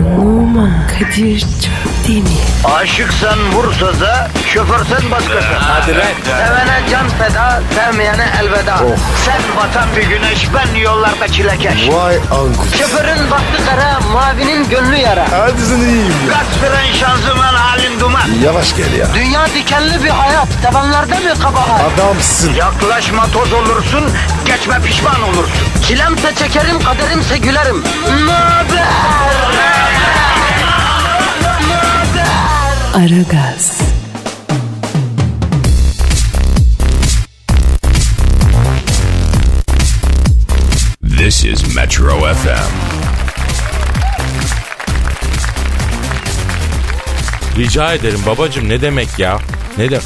Ooh. Kadir çok mi? Aşıksan vursa da, şoförsen başkasın. Hadi lan. Sevene can feda, sevmeyene elveda. Sen batan bir güneş, ben yollarda çilekeş. Vay anku. Şoförün baktı kara, mavinin gönlü yara. Hadi sen iyiyim ya. Kasperen şanzıman halin duman. Yavaş gel ya. Dünya dikenli bir hayat, sevenlerde mi kabahar? Adamsın. Yaklaşma toz olursun, geçme pişman olursun. Çilemse çekerim, kaderimse gülerim. Möber! Aragaz, This is Metro FM. Rica ederim babacım ne demek ya? Ne de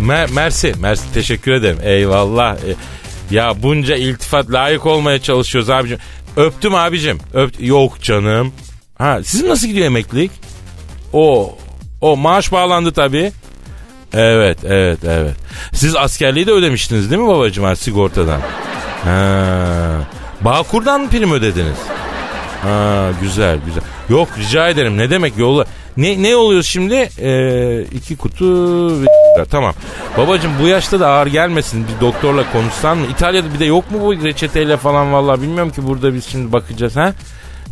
Mer Mersi, Mersi teşekkür ederim. Eyvallah. E, Ya bunca iltifat layık olmaya çalışıyoruz abicim. Öptüm abicim. Öpt Yok canım. Ha sizin nasıl gidiyor emeklilik? O o maaş bağlandı tabii. Evet, evet, evet. Siz askerliği de ödemiştiniz değil mi babacığım ha, sigortadan? Ha. Bağkur'dan prim ödediniz? Ha güzel güzel. Yok rica ederim ne demek yolla. Ne ne oluyor şimdi? Ee, iki kutu tamam. Babacım bu yaşta da ağır gelmesin. Bir doktorla konuşsan mı? İtalya'da bir de yok mu bu reçeteyle falan vallahi bilmiyorum ki burada biz şimdi bakacağız ha.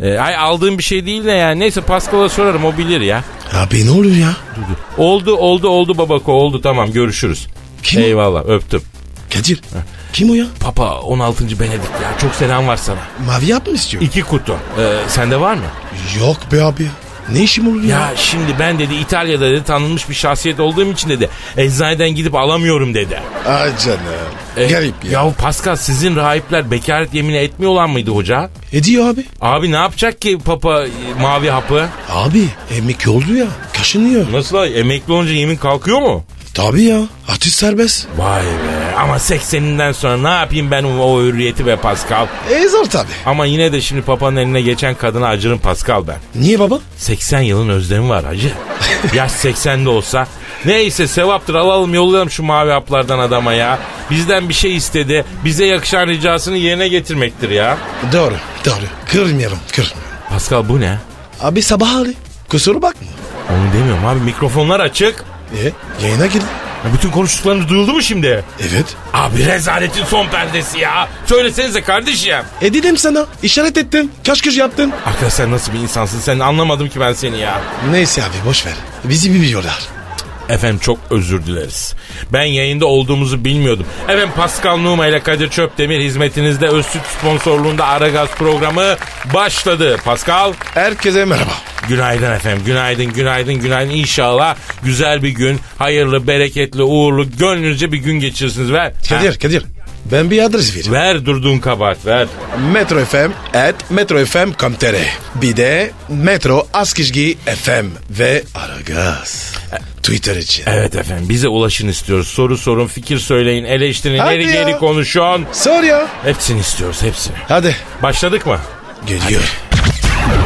Ee, ay aldığım bir şey değil de yani. Neyse Pascal'a sorarım o bilir ya. Abi ne oluyor ya? Oldu oldu oldu babako oldu tamam görüşürüz. Kim? Eyvallah öptüm. Kadir. Kim o ya? Papa 16. Benedik ya çok selam var sana. Mavi yap mı istiyor? İki kutu. Ee, sende var mı? Yok be abi. Ne işim olur ya? Ya şimdi ben dedi İtalya'da dedi tanınmış bir şahsiyet olduğum için dedi eczaneden gidip alamıyorum dedi. Ay canım. E, Garip ya. Yahu Pascal sizin rahipler bekaret yemini etmiyorlar mıydı hoca? Ediyor abi. Abi ne yapacak ki papa e, mavi hapı? Abi emekli oldu ya. Kaşınıyor. Nasıl ay, emekli olunca yemin kalkıyor mu? Tabii ya. Atış serbest. Vay be ama 80'inden sonra ne yapayım ben o, hürriyeti be Pascal? E zor tabii. Ama yine de şimdi papanın eline geçen kadına acırım Pascal ben. Niye baba? 80 yılın özlemi var hacı. Yaş 80'de olsa. Neyse sevaptır alalım yollayalım şu mavi haplardan adama ya. Bizden bir şey istedi. Bize yakışan ricasını yerine getirmektir ya. Doğru. Doğru. Kırmıyorum. Kırmıyorum. Pascal bu ne? Abi sabah hali. Kusura bakma. Onu demiyorum abi mikrofonlar açık. E yayına girdi. Ya bütün konuştuklarınız duyuldu mu şimdi? Evet. Abi rezaletin son perdesi ya. Söylesenize kardeşim. E dedim sana. İşaret ettim. Kaç kış yaptın. Arkadaş sen nasıl bir insansın sen anlamadım ki ben seni ya. Neyse abi boş ver. Bizi biliyorlar. Efendim çok özür dileriz. Ben yayında olduğumuzu bilmiyordum. Efendim Pascal Numa ile Kadir Çöptemir hizmetinizde Öztürk sponsorluğunda Aragaz programı başladı. Pascal Herkese merhaba. Günaydın efendim günaydın günaydın günaydın İnşallah güzel bir gün hayırlı bereketli uğurlu gönlünüzce bir gün geçirirsiniz ver. Kadir Kadir. Ben bir adres vereyim. Ha, ver durduğun kabahat ver. Metro FM at metrofm.com.tr Bir de Metro Askizgi FM ve Aragaz. Twitter için. Evet efendim bize ulaşın istiyoruz. Soru sorun fikir söyleyin eleştirin Hadi geri ya. geri konuşun. Sor ya. Hepsini istiyoruz hepsini. Hadi. Başladık mı? Geliyor.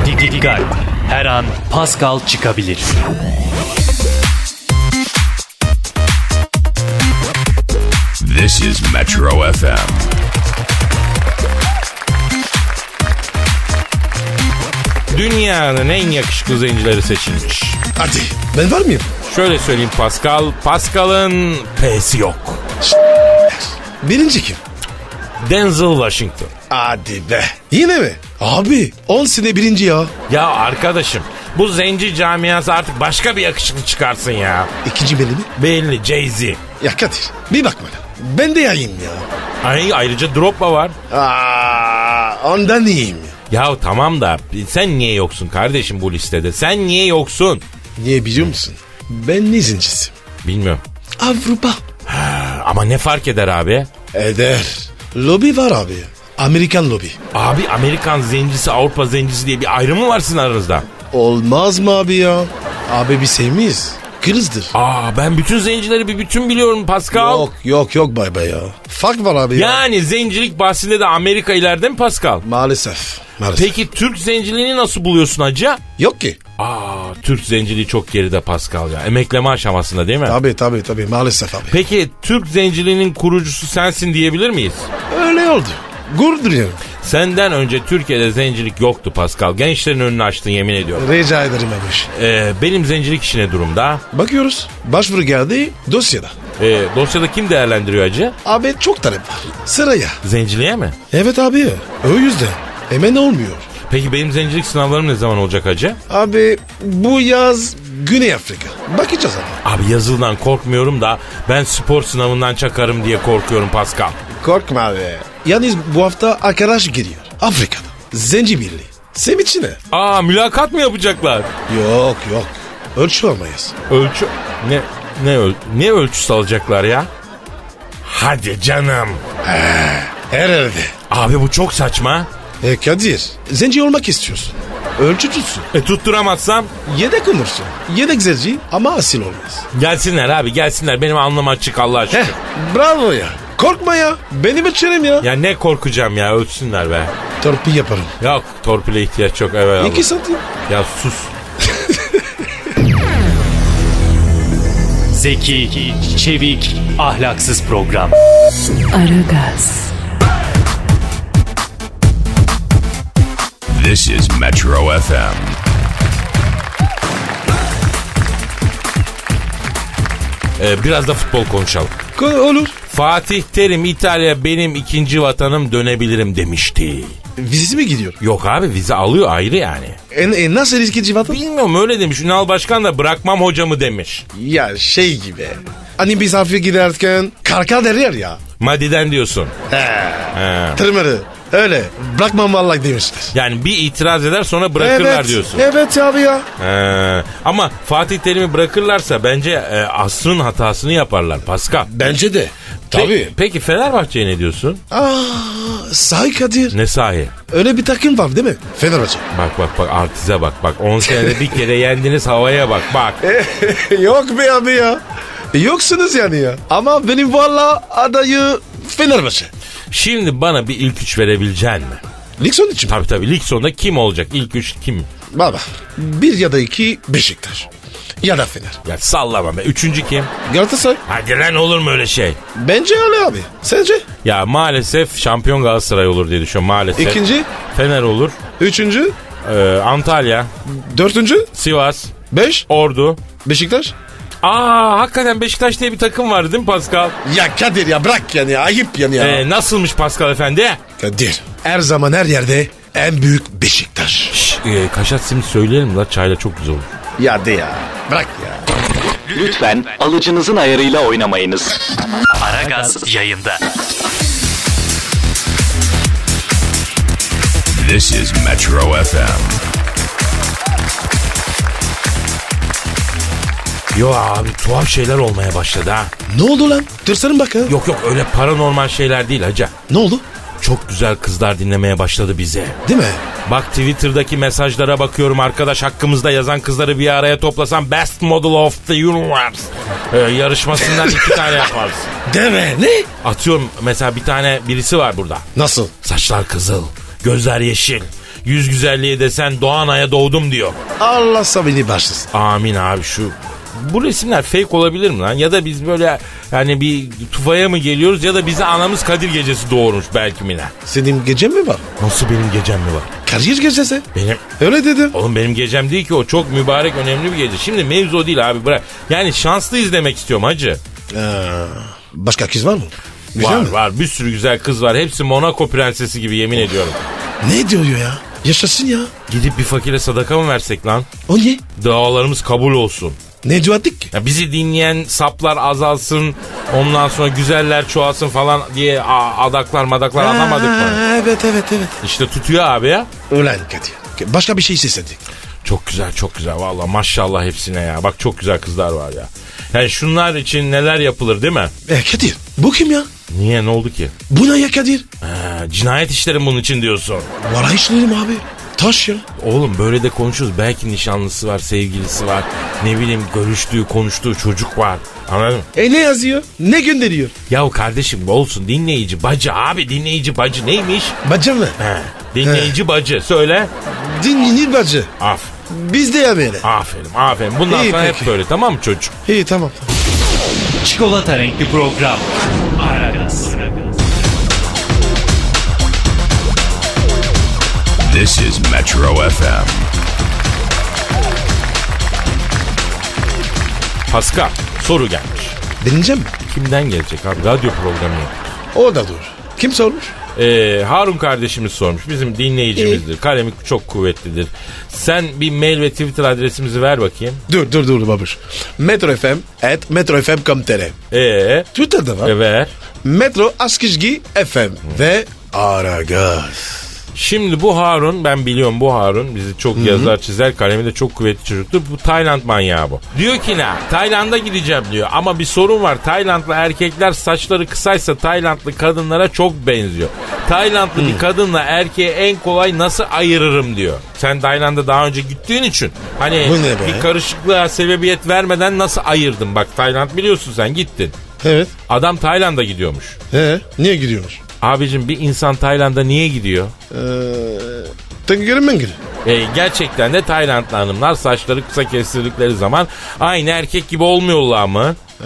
Dikkat. Her an Pascal çıkabilir. This is Metro FM. Dünyanın en yakışıklı zencileri seçilmiş. Hadi. Ben var mıyım? Şöyle söyleyeyim Pascal. Pascal'ın P'si yok. Birinci kim? Denzel Washington. Hadi be. Yine mi? Abi 10 sene birinci ya. Ya arkadaşım bu zenci camiası artık başka bir yakışıklı çıkarsın ya. İkinci belli mi? Belli Jay-Z. Ya Kadir bir bak bana. Ben de yayayım ya. Ay, ayrıca Droppa var. Aa, ondan iyiyim ya. Ya tamam da sen niye yoksun kardeşim bu listede? Sen niye yoksun? Niye biliyor musun? Ben ne zincisi? Bilmiyorum. Avrupa. Ama ne fark eder abi? Eder. Lobi var abi. Amerikan lobi. Abi Amerikan zencisi Avrupa zencisi diye bir ayrım mı var sizin aranızda? Olmaz mı abi ya? Abi bir sevmeyiz. Krizdir. Aa ben bütün zencileri bir bütün biliyorum Pascal. Yok yok yok bay bay ya. Fark var abi ya. Yani zencilik bahsinde de Amerika ileride mi Pascal? Maalesef. Maalesef. Peki Türk zenciliğini nasıl buluyorsun hacı? Yok ki. Aa Türk zenciliği çok geride Pascal ya. Emekleme aşamasında değil mi? Tabii tabii tabii maalesef abi. Peki Türk zenciliğinin kurucusu sensin diyebilir miyiz? Öyle oldu. Gurur duyuyorum. Senden önce Türkiye'de zencilik yoktu Pascal. Gençlerin önünü açtın yemin ediyorum. Rica ederim abi. Ee, benim zencilik işi ne durumda? Bakıyoruz. Başvuru geldi dosyada. Ee, dosyada kim değerlendiriyor acı? Abi çok talep var. Sıraya. Zenciliğe mi? Evet abi. O yüzden. Hemen olmuyor. Peki benim zencilik sınavlarım ne zaman olacak acı? Abi bu yaz Güney Afrika. Bakacağız abi. Abi yazıldan korkmuyorum da ben spor sınavından çakarım diye korkuyorum Pascal. Korkma abi. Yalnız bu hafta arkadaş giriyor. Afrika'da. Zenci Birliği. Senin için ne? Aa mülakat mı yapacaklar? Yok yok. Ölçü almayız. Ölçü... Ne ne öl ne ölçüsü alacaklar ya? Hadi canım. Herhalde. Abi bu çok saçma. E Kadir. Zenci olmak istiyorsun. Ölçü tutsun. E tutturamazsam Yedek olursun. Yedek zenci ama asil olmaz. gelsinler abi gelsinler benim alnım açık Allah aşkına. Heh, bravo ya. Korkma ya. Benim içerim ya. Ya ne korkacağım ya ölçsünler be. Torpil yaparım. Yok torpile ihtiyaç yok evet İki santim. Ya sus. Zeki, çevik, ahlaksız program. Aragaz, This is Metro FM. Ee, biraz da futbol konuşalım. Ko- olur. Fatih Terim İtalya benim ikinci vatanım dönebilirim demişti. Vizesi mi gidiyor? Yok abi vize alıyor ayrı yani. E, e, nasıl ikinci vatan? Bilmiyorum öyle demiş. Ünal Başkan da bırakmam hocamı demiş. Ya şey gibi. Hani biz hafif giderken karkar derler ya. Madiden diyorsun. He. Tırmırı. Öyle. Bırakmam vallahi demişler. Yani bir itiraz eder sonra bırakırlar evet. diyorsun. Evet abi ya. He. Ama Fatih Terim'i bırakırlarsa bence e, asrın hatasını yaparlar Pascal. Bence de. Pe- peki Fenerbahçe'ye ne diyorsun? Aa, sahi Kadir. Ne sahi? Öyle bir takım var değil mi? Fenerbahçe. Bak bak bak artize bak bak 10 senede bir kere yendiniz havaya bak bak. Yok be abi ya. Yoksunuz yani ya. Ama benim valla adayı Fenerbahçe. Şimdi bana bir ilk üç verebilecek mi? Likson için mi? Tabii tabii lig sonunda kim olacak? İlk üç kim? Baba. Bir ya da iki Beşiktaş. Ya da Fener. Ya sallama be. Üçüncü kim? Galatasaray. Hadi lan olur mu öyle şey? Bence öyle abi. Sence? Ya maalesef şampiyon Galatasaray olur diye düşünüyorum maalesef. İkinci. Fener olur. Üçüncü. Ee, Antalya, Dördüncü. Sivas, Beş. Ordu. Beşiktaş. Aa hakikaten Beşiktaş diye bir takım vardı değil mi Pascal? Ya Kadir ya bırak yani ayıp yani ya. Ee, nasılmış Pascal efendi? Kadir. Her zaman her yerde en büyük Beşiktaş. Şş, e, kaşat simit söyleyelim la çayla çok güzel olur. Ya de ya. Bırak ya. Lütfen alıcınızın ayarıyla oynamayınız. Aragaz yayında. This is Metro FM. Yo abi tuhaf şeyler olmaya başladı ha. Ne oldu lan? Tırsarım bak ha. Yok yok öyle paranormal şeyler değil hacı. Ne oldu? Çok güzel kızlar dinlemeye başladı bize. Değil mi? Bak Twitter'daki mesajlara bakıyorum arkadaş hakkımızda yazan kızları bir araya toplasam Best Model of the Universe ee, yarışmasından iki tane yaparız. Deme. Ne? Atıyorum mesela bir tane birisi var burada. Nasıl? Saçlar kızıl, gözler yeşil, yüz güzelliği desen Doğanay'a doğdum diyor. Allah sabini başlasın. Amin abi şu bu resimler fake olabilir mi lan? Ya da biz böyle yani bir tufaya mı geliyoruz ya da bizi anamız Kadir gecesi doğurmuş belki mi ne? Senin gecen mi var? Nasıl benim gecem mi var? Kariyer gecesi. Benim Öyle dedim. Oğlum benim gecem değil ki o çok mübarek önemli bir gece. Şimdi mevzu o değil abi bırak. Yani şanslı izlemek istiyorum hacı. Ee, başka kız var mı? Güzel var mi? var bir sürü güzel kız var. Hepsi Monaco prensesi gibi yemin ediyorum. Ne diyor ya? Yaşasın ya. Gidip bir fakire sadaka mı versek lan? O ne? Dualarımız kabul olsun. Ne dua ettik ki? Ya bizi dinleyen saplar azalsın. Ondan sonra güzeller çoğalsın falan diye a- adaklar madaklar anlamadık mı? Evet evet evet. İşte tutuyor abi ya. Ulan Kadir. Başka bir şey istedik. Çok güzel çok güzel valla maşallah hepsine ya. Bak çok güzel kızlar var ya. Yani şunlar için neler yapılır değil mi? E Kadir bu kim ya? Niye ne oldu ki? Bu ne ya Kadir? Ha, cinayet işlerim bunun için diyorsun. Valla işlerim abi. Taş ya. Oğlum böyle de konuşuyoruz. Belki nişanlısı var, sevgilisi var. Ne bileyim görüştüğü, konuştuğu çocuk var. Anladın mı? E ne yazıyor? Ne gönderiyor? Yahu kardeşim olsun dinleyici bacı abi dinleyici bacı neymiş? Bacım mı? He, dinleyici bacı söyle. Dinlenir bacı. Af, Biz de ya böyle. aferin aferin. Bundan İyi, sonra peki. hep böyle tamam mı çocuk? İyi tamam. Çikolata renkli program. This is Metro FM. Pascal soru gelmiş. Deneyeceğim mi? Kimden gelecek abi? Radyo programı yapıyor. O da dur. Kim sormuş? Ee, Harun kardeşimiz sormuş. Bizim dinleyicimizdir. Kalemi çok kuvvetlidir. Sen bir mail ve Twitter adresimizi ver bakayım. Dur dur dur babuş. Metro FM at metrofm.com.tr Ee, Twitter'da var. e ver. Metro Askizgi FM ve Aragaz. Şimdi bu Harun ben biliyorum bu Harun bizi çok yazar çizer kalemi de çok kuvvetli çocuktur. Bu Tayland manyağı bu. Diyor ki ne? Tayland'a gideceğim diyor. Ama bir sorun var. Taylandlı erkekler saçları kısaysa Taylandlı kadınlara çok benziyor. Taylandlı bir kadınla erkeği en kolay nasıl ayırırım diyor. Sen Tayland'a daha önce gittiğin için hani bir karışıklığa sebebiyet vermeden nasıl ayırdın? Bak Tayland biliyorsun sen gittin. Evet. Adam Tayland'a gidiyormuş. He, niye gidiyormuş? Abicim bir insan Tayland'a niye gidiyor? Ee, Tengeri mengeri. E, gerçekten de Taylandlı hanımlar saçları kısa kestirdikleri zaman aynı erkek gibi olmuyorlar mı? Ee,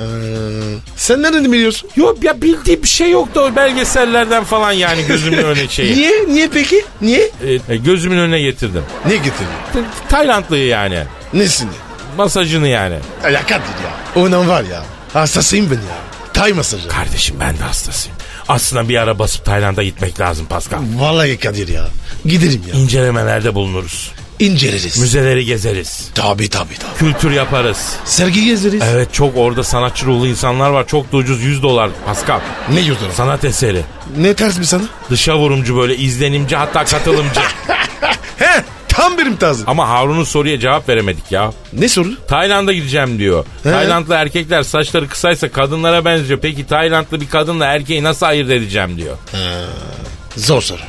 sen nereden biliyorsun? Yok ya bildiğim bir şey yok da o belgesellerden falan yani gözümün önüne şeyi. Niye? Niye peki? Niye? E, e, gözümün önüne getirdim. Niye getirdin? Taylandlıyı yani. Nesini? Masajını yani. Ya, ya Kadir ya. Ondan var ya. Hastasıyım ben ya. Tay masajı. Kardeşim ben de hastasıyım. Aslında bir ara basıp Tayland'a gitmek lazım Pascal. Vallahi Kadir ya. Gidelim ya. İncelemelerde bulunuruz. İnceleriz. Müzeleri gezeriz. Tabi tabi tabi. Kültür yaparız. Sergi gezeriz. Evet çok orada sanatçı ruhlu insanlar var. Çok da ucuz 100 dolar Pascal. Ne yurdun? Sanat eseri. Ne ters bir sana? Dışa vurumcu böyle izlenimci hatta katılımcı. He tam benim tarzım. Ama Harun'un soruya cevap veremedik ya. Ne soru? Tayland'a gideceğim diyor. He. Taylandlı erkekler saçları kısaysa kadınlara benziyor. Peki Taylandlı bir kadınla erkeği nasıl ayırt edeceğim diyor. Zor soru.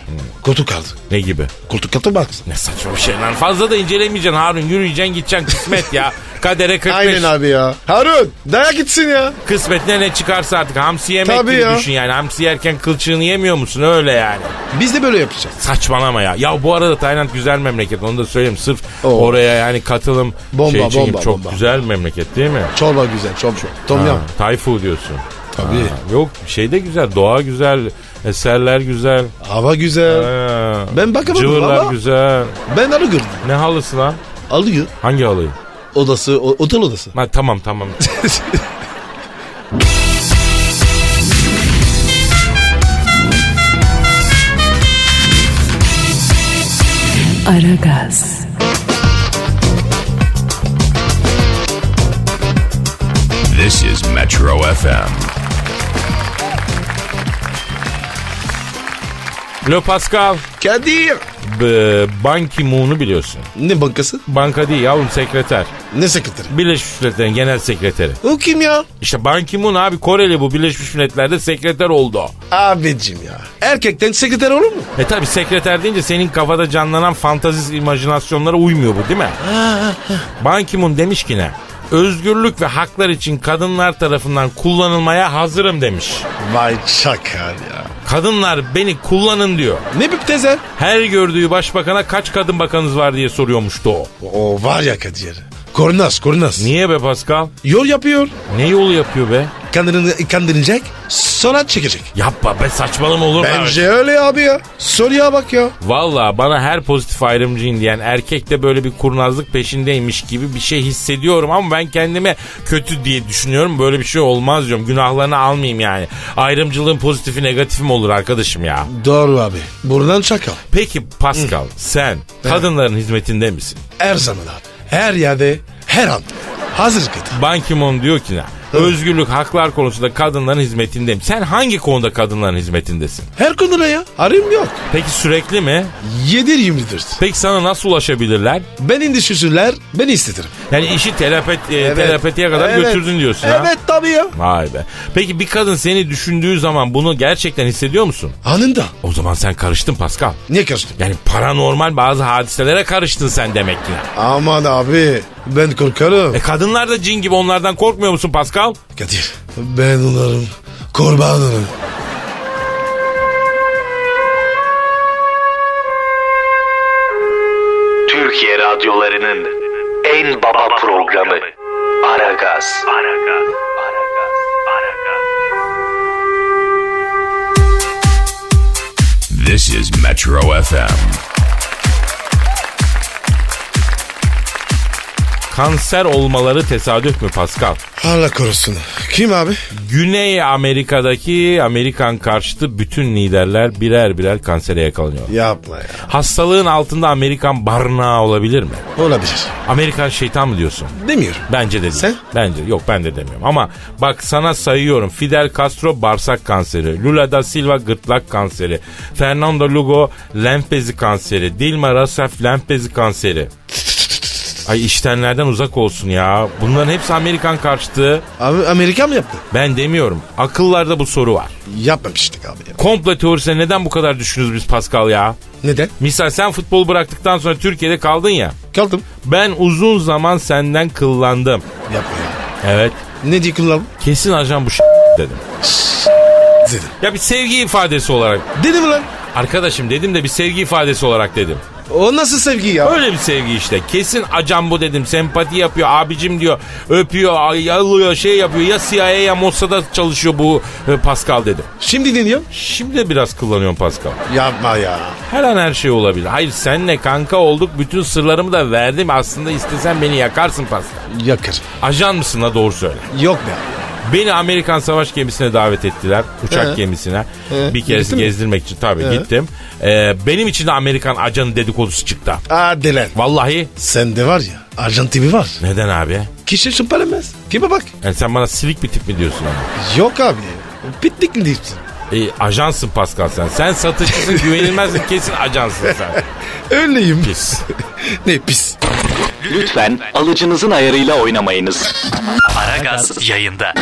Koltuk aldı. Ne gibi? Koltuk altı bak. Ne saçma bir şey lan. Fazla da incelemeyeceksin Harun. Yürüyeceksin gideceksin kısmet ya. Kadere 45. Aynen abi ya. Harun dayak gitsin ya. Kısmet ne ne çıkarsa artık hamsi yemek Tabii gibi ya. düşün yani. Hamsi yerken kılçığını yemiyor musun? Öyle yani. Biz de böyle yapacağız. Saçmalama ya. Ya bu arada Tayland güzel memleket. Onu da söyleyeyim. Sırf Oo. oraya yani katılım Bomba, şey için bomba, çok bomba. güzel memleket değil mi? Çorba güzel çorba. Tom yam. Tayfu diyorsun. Tabii. Ha, yok şey de güzel. Doğa güzel. Eserler güzel. Hava güzel. Ha, Ben bakamadım Cıvırlar ama- güzel. Ben alı gördüm. Ne halısı lan? Alıyor. Hangi halıyı? Odası, o- otel odası. Ha, tamam tamam. Aragaz, This is Metro FM. Le Pascal. Kadir. B- Ban Ki-moon'u biliyorsun. Ne bankası? Banka değil yavrum sekreter. Ne sekreteri? Birleşmiş Milletler'in genel sekreteri. O kim ya? İşte Ban Ki-moon abi Koreli bu Birleşmiş Milletler'de sekreter oldu. Abicim ya. Erkekten sekreter olur mu? E tabi sekreter deyince senin kafada canlanan fantazist imajinasyonlara uymuyor bu değil mi? Ban Ki-moon demiş ki ne? Özgürlük ve haklar için kadınlar tarafından kullanılmaya hazırım demiş. Vay çakal ya. Kadınlar beni kullanın diyor. Ne bir tezer? Her gördüğü başbakana kaç kadın bakanınız var diye soruyormuştu o. O var ya Kadir. Kornaz kornaz. Niye be Pascal? Yol yapıyor. Ne yolu yapıyor be? Kandırını, kandıracak. Sonra çekecek. Yapma be saçmalama olur mu? Bence öyle abi ya. Soruya bak ya. Valla bana her pozitif ayrımcıyım diyen erkek de böyle bir kurnazlık peşindeymiş gibi bir şey hissediyorum ama ben kendime kötü diye düşünüyorum. Böyle bir şey olmaz diyorum. Günahlarını almayayım yani. Ayrımcılığın pozitifi negatifi mi olur arkadaşım ya? Doğru abi. Buradan çakal. Peki Pascal sen kadınların hizmetinde misin? Her zaman abi. Her yerde, her an. Hazır kıt. Ban Ki-moon diyor ki ne? Özgürlük, haklar konusunda kadınların hizmetindeyim. Sen hangi konuda kadınların hizmetindesin? Her konuda ya. Arayım yok. Peki sürekli mi? 7-24. Peki sana nasıl ulaşabilirler? Beni düşünsünler, beni istetirim. Yani işi terapet, e, terapetiye kadar Evet. götürdün diyorsun ha? Evet tabii ya. Vay be. Peki bir kadın seni düşündüğü zaman bunu gerçekten hissediyor musun? Anında. O zaman sen karıştın Pascal. Niye karıştım? Yani paranormal bazı hadiselere karıştın sen demek ki. Aman abi ben korkarım. E kadınlar da cin gibi onlardan korkmuyor musun Pascal? Kadir ben onların kurbanıyım. Türkiye radyolarının en baba programı Aragaz. This is Metro FM. Kanser olmaları tesadüf mü Pascal? Allah korusun. Kim abi? Güney Amerika'daki Amerikan karşıtı bütün liderler birer birer kansere yakalanıyor. Yapma ya. Hastalığın altında Amerikan barınağı olabilir mi? Olabilir. Amerikan şeytan mı diyorsun? Demiyorum. Bence de değil. Sen? Bence yok ben de demiyorum. Ama bak sana sayıyorum. Fidel Castro bağırsak kanseri. Lula da Silva gırtlak kanseri. Fernando Lugo lenf bezi kanseri. Dilma Rousseff lenf bezi kanseri. Ay iştenlerden uzak olsun ya. Bunların hepsi Amerikan karşıtı. Abi Amerika mı yaptı? Ben demiyorum. Akıllarda bu soru var. Yapmamıştık abi. ya. Komple teorisine neden bu kadar düşünürüz biz Pascal ya? Neden? Misal sen futbol bıraktıktan sonra Türkiye'de kaldın ya. Kaldım. Ben uzun zaman senden kıllandım. Yapma ya. Evet. Ne diye kullandım? Kesin ajan bu dedim. Dedim. Ya bir sevgi ifadesi olarak. Dedim lan? Arkadaşım dedim de bir sevgi ifadesi olarak dedim. O nasıl sevgi ya? Öyle bir sevgi işte. Kesin acan bu dedim. Sempati yapıyor. Abicim diyor. Öpüyor. ay- Alıyor. Şey yapıyor. Ya CIA ya Mossad'da çalışıyor bu e, Pascal dedim. Şimdi dinliyorum. Şimdi de biraz kullanıyorum Pascal. Yapma ya. Her an her şey olabilir. Hayır senle kanka olduk. Bütün sırlarımı da verdim. Aslında istesen beni yakarsın Pascal. Yakır. Ajan mısın la doğru söyle. Yok be. Beni Amerikan savaş gemisine davet ettiler. Uçak He. gemisine. He. Bir kere Gittin mi? gezdirmek için tabii He. gittim. Ee, benim için de Amerikan ajanı dedikodusu çıktı. Hadi lan. Vallahi. Sende var ya. Arjantin var. Neden abi? Kişi şüphelenmez. Kime bak. Yani sen bana silik bir tip mi diyorsun ama? Yok abi. Bittik mi diyorsun? E, ajansın Pascal sen. Sen satıcısın güvenilmezsin kesin ajansın sen. Öyleyim. Pis. ne pis. Lütfen alıcınızın ayarıyla oynamayınız. Aragaz yayında.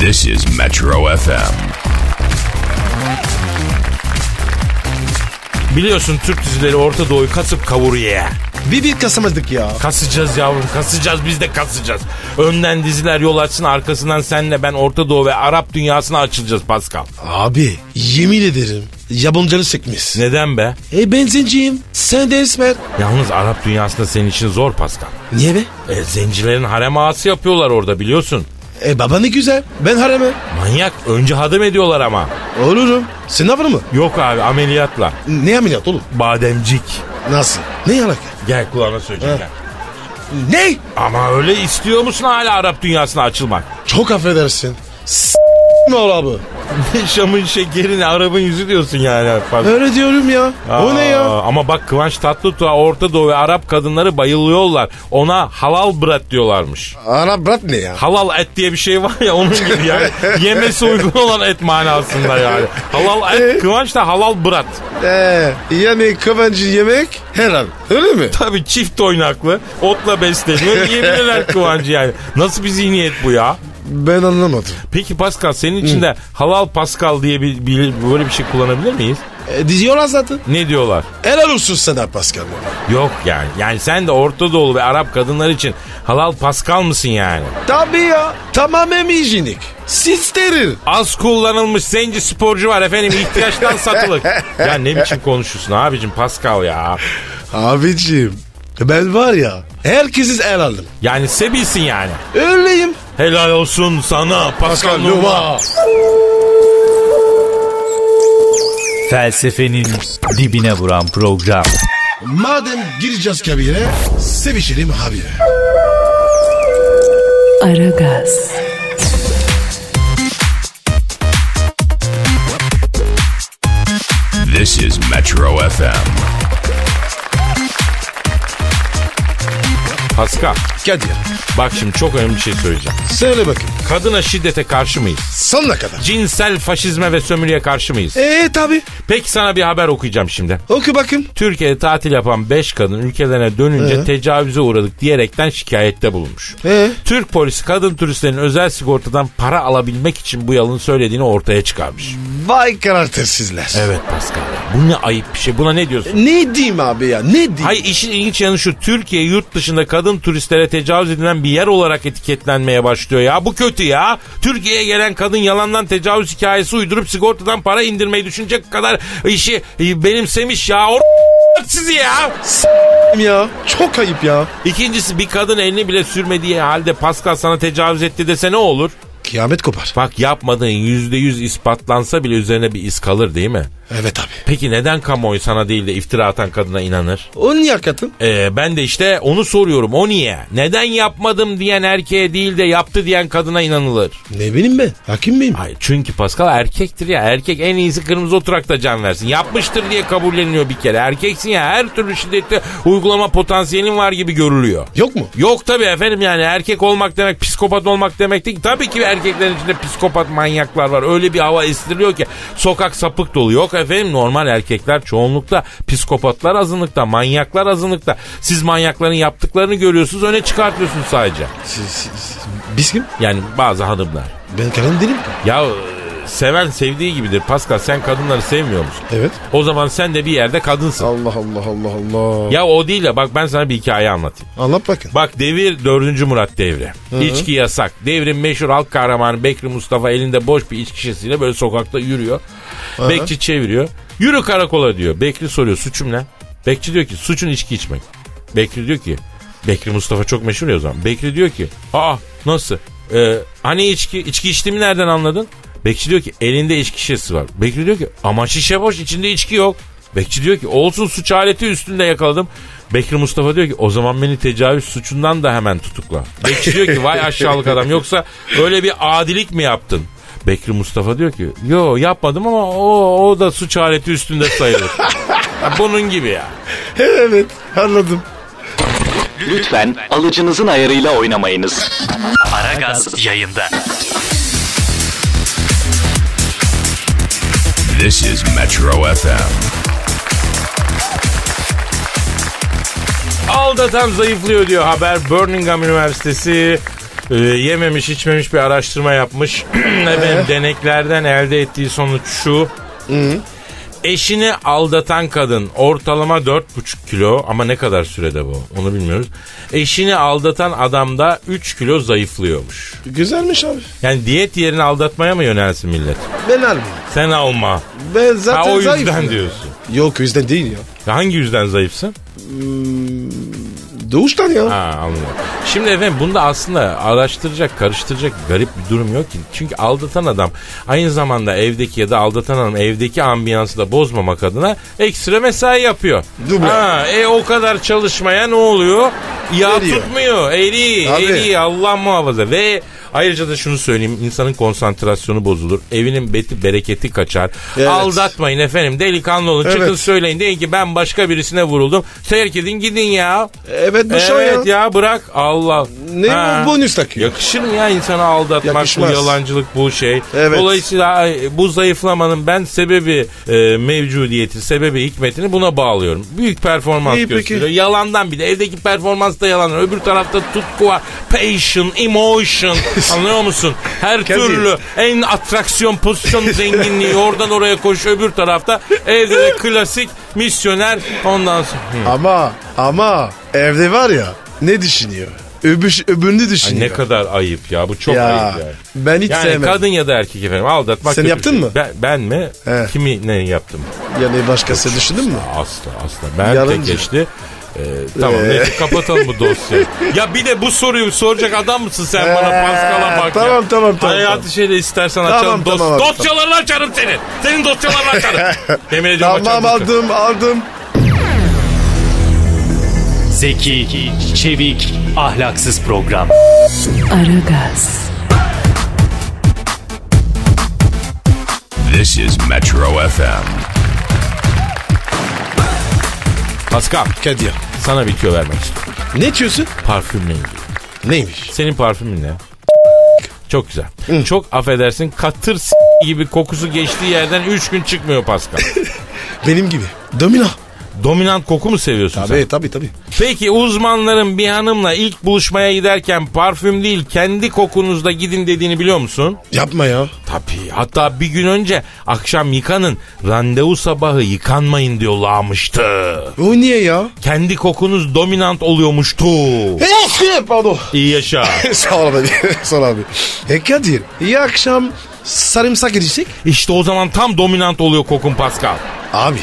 This is Metro FM. Biliyorsun Türk dizileri Orta Doğu'yu kasıp kavuruyor ya. Bir bir kasamadık ya. Kasacağız yavrum kasacağız biz de kasacağız. Önden diziler yol açsın arkasından senle ben Orta Doğu ve Arap dünyasına açılacağız Pascal. Abi yemin ederim yabancılı sıkmış. Neden be? E ben zenciyim. Sen de esmer. Yalnız Arap dünyasında senin için zor Pascal. Niye be? E, zencilerin harem ağası yapıyorlar orada biliyorsun. E baba ne güzel. Ben hareme. Manyak önce hadım ediyorlar ama. Olurum. Sınav mı? Yok abi ameliyatla. Ne ameliyat oğlum? Bademcik. Nasıl? Ne alaka? Gel kulağına söyleyeceğim gel. Ne? Ama öyle istiyor musun hala Arap dünyasına açılmak? Çok affedersin. S mi ol abi? Şam'ın şekerini Arap'ın yüzü diyorsun yani. Pascal. Öyle diyorum ya. o ne ya? Aa, Ama bak Kıvanç Tatlıtuğ'a Orta Doğu ve Arap kadınları bayılıyorlar. Ona halal brat diyorlarmış. Arap brat ne ya? Halal et diye bir şey var ya onun gibi yani. Yemesi uygun olan et manasında yani. Halal et Kıvanç da halal brat. Ee, yani kıvancı yemek helal. Öyle mi? Tabii çift oynaklı. Otla besleniyor. Yiyebilirler Kıvancı yani. Nasıl bir zihniyet bu ya? Ben anlamadım. Peki Pascal senin için de halal Pascal diye bir, bir- böyle bir şey kullanabilir miyiz? E, diyorlar zaten. Ne diyorlar? Helal olsun sana Pascal. Yok yani. Yani sen de Orta Doğu ve Arap kadınlar için halal Pascal mısın yani? Tabii ya. Tamamen hijyenik. Steril. Az kullanılmış zenci sporcu var efendim ihtiyaçtan satılık. ya ne biçim konuşuyorsun abicim Pascal ya. Abicim ben var ya herkesiz el aldım. Yani sebilsin yani. Öyleyim. Helal olsun sana Pascal Numa. Felsefenin dibine vuran program. Madem gireceğiz kabire sevişelim habire. Aragaz, This is Metro FM. Pascal Kadir bak şimdi çok önemli bir şey söyleyeceğim. söyle bakayım. Kadına şiddete karşı mıyız? Sonuna kadar. Cinsel faşizme ve sömürüye karşı mıyız? Eee tabi. Peki sana bir haber okuyacağım şimdi. Oku bakayım. Türkiye'de tatil yapan 5 kadın ülkelerine dönünce Ee? tecavüze uğradık diyerekten şikayette bulunmuş. Ee? Türk polisi kadın turistlerin özel sigortadan para alabilmek için bu yalın söylediğini ortaya çıkarmış. Vay karaktersizler. Evet Pascal. Bu ne ayıp bir şey. Buna ne diyorsun? Ne diyeyim abi ya ne diyeyim? Hay işin ilginç yanı şu. Türkiye yurt dışında kadın turistlere tecavüz edilen bir yer olarak etiketlenmeye başlıyor ya. Bu kötü ya. Türkiye'ye gelen kadın yalandan tecavüz hikayesi uydurup sigortadan para indirmeyi düşünecek kadar işi e, benimsemiş ya. O sizi ya. ya. Çok ayıp ya. İkincisi bir kadın elini bile sürmediği halde Pascal sana tecavüz etti dese ne olur? Kıyamet kopar. Bak yapmadığın yüzde yüz ispatlansa bile üzerine bir iz kalır değil mi? Evet abi. Peki neden kamuoyu sana değil de iftira atan kadına inanır? O niye hakikaten? Ee, ben de işte onu soruyorum. O niye? Neden yapmadım diyen erkeğe değil de yaptı diyen kadına inanılır? Ne bileyim ben. Hakim miyim? Hayır çünkü Pascal erkektir ya. Erkek en iyisi kırmızı oturakta can versin. Yapmıştır diye kabulleniyor bir kere. Erkeksin ya her türlü şiddette uygulama potansiyelin var gibi görülüyor. Yok mu? Yok tabii efendim yani erkek olmak demek psikopat olmak demek değil. Tabii ki erkeklerin içinde psikopat manyaklar var. Öyle bir hava estiriliyor ki sokak sapık dolu. Yok efendim normal erkekler çoğunlukta psikopatlar azınlıkta manyaklar azınlıkta. Siz manyakların yaptıklarını görüyorsunuz öne çıkartıyorsunuz sadece. Biz kim? Yani bazı hanımlar. Ben karım değilim ki. Ya seven sevdiği gibidir Pascal sen kadınları sevmiyor musun? Evet. O zaman sen de bir yerde kadınsın. Allah Allah Allah Allah. Ya o değil de bak ben sana bir hikaye anlatayım. Anlat bakın. Bak devir 4. Murat devri. İçki yasak. Devrin meşhur halk kahramanı Bekri Mustafa elinde boş bir içki şişesiyle böyle sokakta yürüyor. Bekçi çeviriyor. Yürü karakola diyor. Bekri soruyor suçum ne? Bekçi diyor ki suçun içki içmek. Bekri diyor ki Bekri Mustafa çok meşhur ya o zaman. Bekri diyor ki aa nasıl? Ee, hani içki, içki içtiğimi nereden anladın? Bekçi diyor ki elinde içki şişesi var. Bekri diyor ki ama şişe boş içinde içki yok. Bekçi diyor ki olsun suç aleti üstünde yakaladım. Bekri Mustafa diyor ki o zaman beni tecavüz suçundan da hemen tutukla. Bekçi diyor ki vay aşağılık adam yoksa öyle bir adilik mi yaptın? Bekri Mustafa diyor ki yo yapmadım ama o, o da suç aleti üstünde sayılır. Bunun gibi ya. Evet anladım. Lütfen alıcınızın ayarıyla oynamayınız. Aragaz yayında. This is Metro FM. Aldatan zayıflıyor diyor haber. Birmingham Üniversitesi e, yememiş içmemiş bir araştırma yapmış. Efendim deneklerden elde ettiği sonuç şu. Eşini aldatan kadın ortalama 4,5 kilo ama ne kadar sürede bu onu bilmiyoruz. Eşini aldatan adamda 3 kilo zayıflıyormuş. Güzelmiş abi. Yani diyet yerine aldatmaya mı yönelsin millet? Ben almayayım. Sen alma. Ben zaten Ha o zayıfım yüzden ya. diyorsun. Yok yüzden değil ya. Hangi yüzden zayıfsın? Doğuştan ya. Ha anladım. Şimdi efendim bunda aslında araştıracak, karıştıracak garip bir durum yok ki. Çünkü aldatan adam aynı zamanda evdeki ya da aldatan hanım evdeki ambiyansı da bozmamak adına ekstra mesai yapıyor. Duble. Ha, e o kadar çalışmaya ne oluyor? Eriyor. tutmuyor. Eri, Tabii. eri Allah muhafaza. Ve ayrıca da şunu söyleyeyim. insanın konsantrasyonu bozulur. Evinin beti bereketi kaçar. Evet. Aldatmayın efendim. Delikanlı olun. Çıkın Evet. söyleyin. Deyin ki ben başka birisine vuruldum. Terk edin gidin ya. Evet bu Evet ya. ya. bırak Allah. Ne bu bonus takıyor? Yakışır mı ya insana aldatmak Yakışmaz. bu yalancılık bu şey. Evet. Dolayısıyla ay, bu zayıflamanın ben sebebi e, mevcudiyeti, sebebi hikmetini buna bağlıyorum. Büyük performans İyi, peki. gösteriyor. Yalandan bir de evdeki performans da yalan. Öbür tarafta tutku var. Passion, emotion. Anlıyor musun? Her türlü en atraksiyon pozisyon zenginliği oradan oraya koşuyor. Öbür tarafta evde de klasik misyoner ondan sonra. Ama ama evde var ya ne düşünüyor? Öbür, öbürünü Ay düşünüyor. ne kadar ayıp ya bu çok ya, ayıp ya. Ben hiç Yani sevmem. kadın ya da erkek efendim aldatmak Sen yaptın şey. mı? Ben, ben mi? He. Kimi ne yaptım? Yani başkası düşündün mü? Asla asla. Ben Yalancı. tek geçti. Ee, tamam Ee. neyse kapatalım bu dosyayı. ya bir de bu soruyu soracak adam mısın sen bana Ee, Pascal'a bak ya. tamam, tamam, tamam, Hayatı tamam. şeyde istersen Tamam, açalım. Dos- tamam dosyalarını açarım senin. Senin dosyalarını açarım. Yemin ediyorum Tamam açarım. aldım aldım. Zeki, çevik, ahlaksız program. Aragaz, This is Metro FM. Pascal Kadir. sana bir tüyo vermek istiyorum. Ne diyorsun? Parfümle ilgili. Neymiş? Senin parfümün ne? Çok güzel. Çok affedersin katır s- gibi kokusu geçtiği yerden 3 gün çıkmıyor Pascal. Benim gibi. Domino. Dominant koku mu seviyorsun sen? Tabii tabii tabii. Peki uzmanların bir hanımla ilk buluşmaya giderken parfüm değil kendi kokunuzda gidin dediğini biliyor musun? Yapma ya. Tabii. Hatta bir gün önce akşam yıkanın randevu sabahı yıkanmayın diyorlarmıştı. O niye ya? Kendi kokunuz dominant oluyormuştu. Eh, Pardon. İyi yaşa. Sağ ol abi. Sağ ol abi. E Kadir. İyi akşam sarımsak yedirsek? işte o zaman tam dominant oluyor kokun Pascal. Abi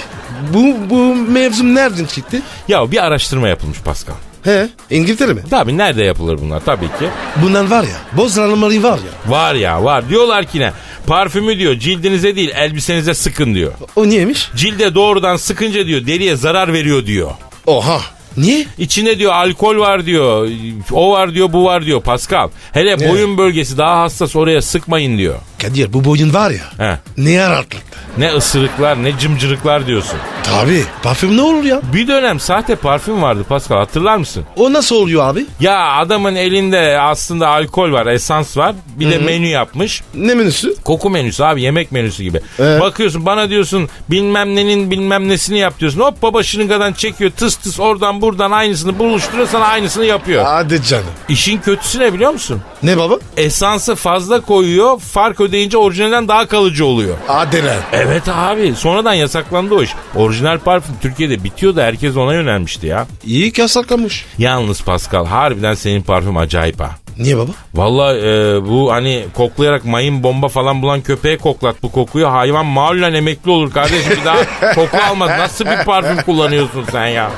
bu, bu mevzum nereden çıktı? Ya bir araştırma yapılmış Pascal. He İngiltere mi? Tabii nerede yapılır bunlar tabii ki. Bundan var ya boz ranları var ya. Var ya var. Diyorlar ki ne? Parfümü diyor cildinize değil elbisenize sıkın diyor. O niyeymiş? Cilde doğrudan sıkınca diyor deriye zarar veriyor diyor. Oha. Niye? İçinde diyor alkol var diyor. O var diyor bu var diyor Pascal. Hele Ne? boyun bölgesi daha hassas oraya sıkmayın diyor. Kadir bu boyun var ya. He. Ne rahatlık. Ne ısırıklar ne cımcırıklar diyorsun. Tabii parfüm ne olur ya? Bir dönem sahte parfüm vardı Pascal hatırlar mısın? O nasıl oluyor abi? Ya adamın elinde aslında alkol var, esans var. Bir de menü yapmış. Ne menüsü? Koku menüsü abi yemek menüsü gibi. Ee? Bakıyorsun bana diyorsun bilmem nenin bilmem nesini yap diyorsun. Hop baba şırıngadan çekiyor tıs tıs oradan buradan aynısını buluşturuyor sana aynısını yapıyor. Hadi canım. İşin kötüsü ne biliyor musun? Ne baba? Esansı fazla koyuyor fark ödeyince orijinalden daha kalıcı oluyor. Hadi lan. Evet abi sonradan yasaklandı o iş. Orijinal parfüm Türkiye'de bitiyordu herkes ona yönelmişti ya. İyi ki yasaklamış. Yalnız Pascal harbiden senin parfüm acayip ha. Niye baba? Vallahi e, bu hani koklayarak mayın bomba falan bulan köpeğe koklat bu kokuyu. Hayvan maulen emekli olur kardeşim bir daha koku almaz. Nasıl bir parfüm kullanıyorsun sen ya?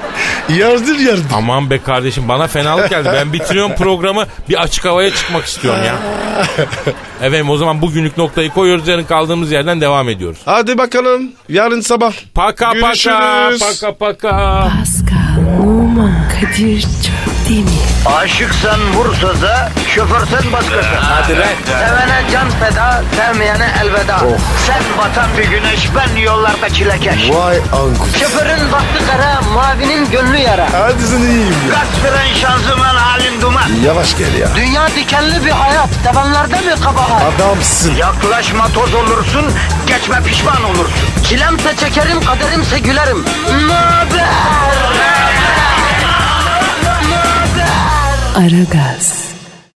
Yardır yardır. Aman be kardeşim bana fenalık geldi. Ben bitiriyorum programı bir açık havaya çıkmak istiyorum ya. Efendim o zaman bugünlük noktayı koyuyoruz. Yarın kaldığımız yerden devam ediyoruz. Hadi bakalım. Yarın sabah. Paka paka Görüşürüz. paka paka. Pascal, Oman, Kadir çok değil mi? Aşıksan vursa da, şoförsen başkasın. Hadi lan. Sevene can feda, sevmeyene elveda. Sen batan bir güneş, ben yollarda çilekeş. Vay anku. Şoförün baktı kara, mavinin gönlü yara. Hadi sen iyiyim ya. Kasperen şanzıman halin duman. Yavaş gel ya. Dünya dikenli bir hayat, sevenlerde mi kabahar? Adamsın. Yaklaşma toz olursun, geçme pişman olursun. Çilemse çekerim, kaderimse gülerim. Möber! Aragaz.